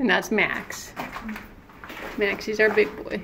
And that's Max. Max, is our big boy.